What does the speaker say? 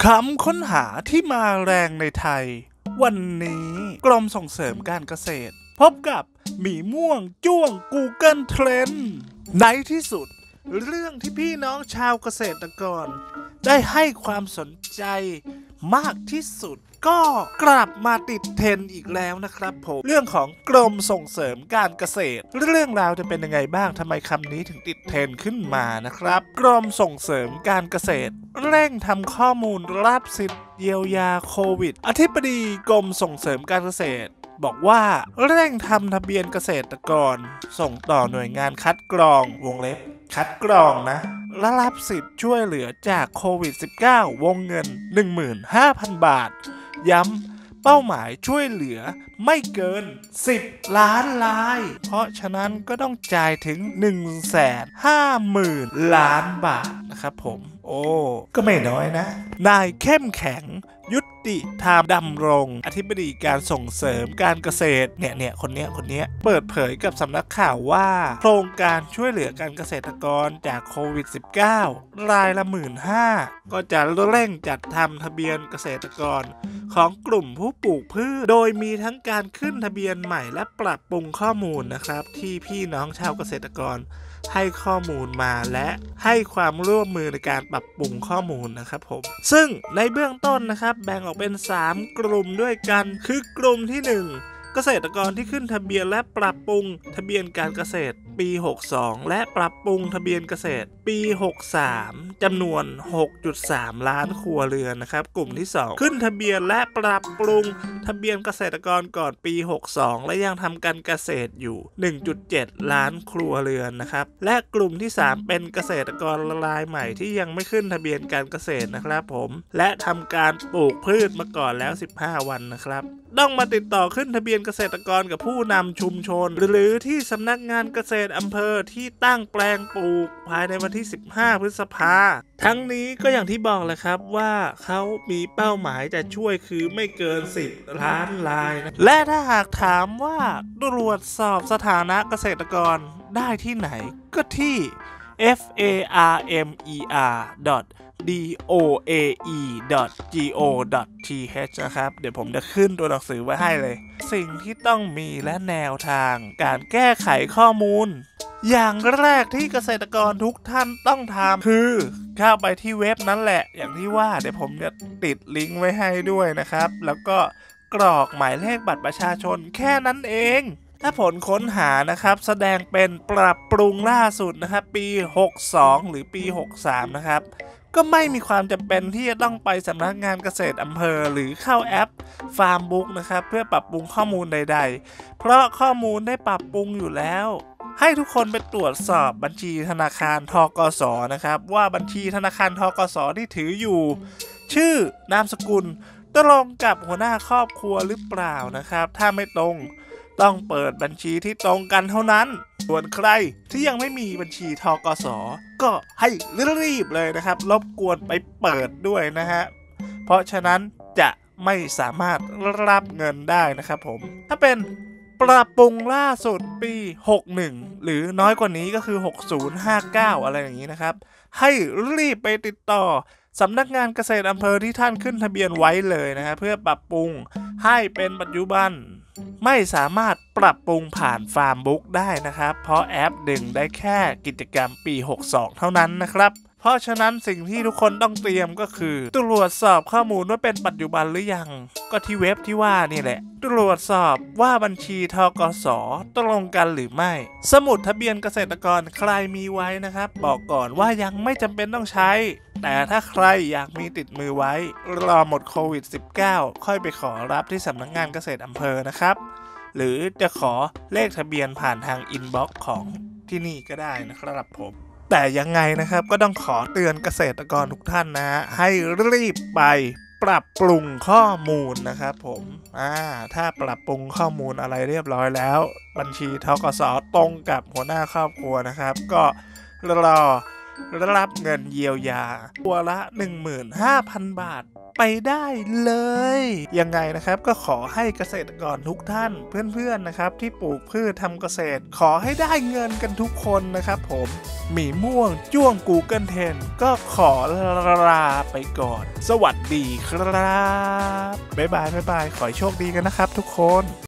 คำค้นหาที่มาแรงในไทย วันนี้กรมส่งเสริมการเกษตร พบกับหมีม่วงจ้วง Google Trend ในที่สุด เรื่องที่พี่น้องชาวเกษตรกร ได้ให้ความสนใจ มากที่สุด ก็กลับมาติดเทรนด์อีกแล้วนะครับผม เรื่องของกรมส่งเสริมการเกษตร เรื่องราวจะเป็นยังไงบ้างทำไมคำนี้ถึงติดเทรนด์ขึ้นมานะครับ กรมส่งเสริมการเกษตร เร่งทำข้อมูลรับสิทธิ์เยียวยาโควิด อธิบดีกรมส่งเสริมการเกษตร บอกว่าเร่งทำทะเบียนเกษตรกร ส่งต่อหน่วยงานคัดกรองวงเล็บ คัดกรองนะและรับสิทธิ์ช่วยเหลือจากโควิด -19 วงเงิน 15,000 บาท ย้ำเป้าหมายช่วยเหลือไม่เกิน 10 ล้านลาย เพราะฉะนั้นก็ต้องจ่ายถึง 150,000 ล้านบาทนะครับผม โอ้ ก็ไม่น้อยนะ นายเข้มแข็ง ยุติธรรมดำรง อธิบดีการส่งเสริมการเกษตร เนี่ยเนี่ยคนเนี้ยคนเนี้ยเปิดเผยกับสำนักข่าวว่า โครงการช่วยเหลือการเกษตรกรจากโควิด -19 รายละหมื่นห้าก็จะเร่งจัดทำทะเบียนเกษตรกรของกลุ่มผู้ปลูกพืช โดยมีทั้งการขึ้นทะเบียนใหม่และปรับปรุงข้อมูลนะครับ ที่พี่น้องชาวเกษตรกร ให้ข้อมูลมาและให้ความร่วมมือในการปรับปรุงข้อมูลนะครับผม ซึ่งในเบื้องต้นนะครับ แบ่งออกเป็น 3 กลุ่มด้วยกัน คือกลุ่มที่ 1 เกษตรกรที่ขึ้นทะเบียนและปรับปรุง ทะเบียนการเกษตรปี 62 และปรับปรุงทะเบียนเกษตรปี 63จำนวน 6.3 ล้านครัวเรือนนะครับ กลุ่มที่ 2 ขึ้นทะเบียนและปรับปรุง ทะเบียนเกษตรกรก่อนปี 62 และยังทำการเกษตรอยู่ 1.7 ล้านครัวเรือนนะครับ และกลุ่มที่ 3 เป็นเกษตรกรรายใหม่ที่ยังไม่ขึ้นทะเบียนการเกษตรนะครับผม และทำการปลูกพืชมาก่อนแล้ว 15 วันนะครับ ต้องมาติดต่อขึ้นทะเบียนเกษตรกรกับผู้นำชุมชน หรือที่สำนักงานเกษตรอำเภอที่ตั้งแปลงปลูก ภายในวันที่ 15 พฤษภา ทั้งนี้ก็อย่างที่บอกเลยครับว่าเขามีเป้าหมายจะช่วยคือไม่เกิน 10 ล้านลายนะและถ้าหากถามว่าตรวจสอบสถานะเกษตรกรได้ที่ไหนก็ที่ farmer d o a e g o t h นะครับ เดี๋ยวผมจะขึ้นตัวหนังสือไว้ให้เลย สิ่งที่ต้องมีและแนวทาง การแก้ไขข้อมูล อย่างแรกที่เกษตรกรทุกท่านต้องทำคือ เข้าไปที่เว็บนั้นแหละ อย่างที่ว่าเดี๋ยวผมจะติดลิงก์ไว้ให้ด้วยนะครับ แล้วก็กรอกหมายเลขบัตรประชาชนแค่นั้นเองถ้าผลค้นหานะครับ แสดงเป็นปรับปรุงล่าสุดนะครับ ปี 62 หรือปี 63 นะครับ ก็ไม่มีความจำเป็นที่จะต้องไปสำนักงานเกษตรอำเภอ หรือเข้าแอป Farmbook นะครับเพื่อปรับปรุงข้อมูลใด ๆ เพราะข้อมูลได้ปรับปรุงอยู่แล้ว ให้ทุกคนไปตรวจสอบบัญชีธนาคารทกสนะครับ ว่าบัญชีธนาคารทกสที่ถืออยู่ ชื่อนามสกุลตรงกับหัวหน้าครอบครัวหรือเปล่านะครับ ถ้าไม่ตรงต้องเปิดบัญชีที่ตรงกันเท่านั้น ส่วนใครที่ยังไม่มีบัญชีทกส ก็ให้รีบเลยนะครับ รบกวนไปเปิดด้วยนะฮะ เพราะฉะนั้นจะไม่สามารถรับเงินได้นะครับผม ถ้าเป็นปรับปรุงล่าสุดปี 61 หรือน้อยกว่านี้ก็คือ 6059 อะไรอย่างนี้นะครับ ให้รีบไปติดต่อสำนักงานเกษตรอำเภอที่ท่านขึ้นทะเบียนไว้เลยนะฮะเพื่อปรับปรุงให้เป็นปัจจุบัน ไม่สามารถปรับปรุงผ่านฟาร์มบุ๊กได้นะครับ เพราะแอปดึงได้แค่กิจกรรมปี 62 เท่านั้นนะครับ เพราะฉะนั้นสิ่งที่ทุกคนต้องเตรียมก็คือ ตรวจสอบข้อมูลว่าเป็นปัจจุบันหรือยัง ก็ที่เว็บที่ว่านี่แหละ ตรวจสอบว่าบัญชีธกสตรงกันหรือไม่ สมุดทะเบียนเกษตรกรใครมีไว้นะครับ บอกก่อนว่ายังไม่จำเป็นต้องใช้ แต่ถ้าใครอยากมีติดมือไว้ รอหมดโควิด -19 ค่อยไปขอรับที่สำนักงานเกษตรอำเภอนะครับ หรือจะขอเลขทะเบียนผ่านทาง inbox ของที่นี่ก็ได้นะครับผม แต่ยังไงนะครับก็ต้องขอเตือนเกษตรกรทุกท่านนะฮะให้รีบไปปรับปรุงข้อมูลนะครับผมอ่าถ้าปรับปรุงข้อมูลอะไรเรียบร้อยแล้ว บัญชีทกสตรงกับหัวหน้าครอบครัวนะครับ ก็รอ รับเงินเยียวยา ตัวละ 15,000 บาทไปได้เลย ยังไงนะครับก็ขอให้เกษตรกรทุกท่านเพื่อนๆนะครับ ที่ปลูกพืชทำเกษตร ขอให้ได้เงินกันทุกคนนะครับผมหมีม่วงจ้วง Google 10 ก็ขอลาไปก่อน สวัสดีครับ บ๊ายบายบ๊ายบาย ขอโชคดีกันนะครับทุกคน